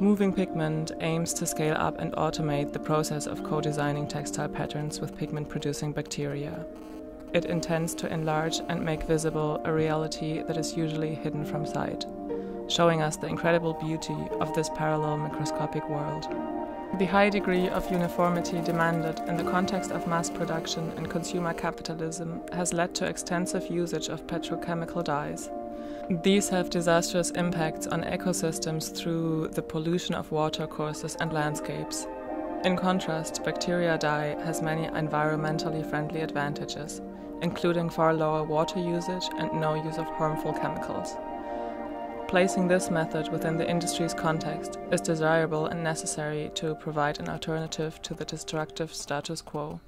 Moving Pigment aims to scale up and automate the process of co designing textile patterns with pigment producing bacteria. It intends to enlarge and make visible a reality that is usually hidden from sight, showing us the incredible beauty of this parallel microscopic world. The high degree of uniformity demanded in the context of mass production and consumer capitalism has led to extensive usage of petrochemical dyes, these have disastrous impacts on ecosystems through the pollution of watercourses and landscapes. In contrast, bacteria dye has many environmentally friendly advantages, including far lower water usage and no use of harmful chemicals. Placing this method within the industry's context is desirable and necessary to provide an alternative to the destructive status quo.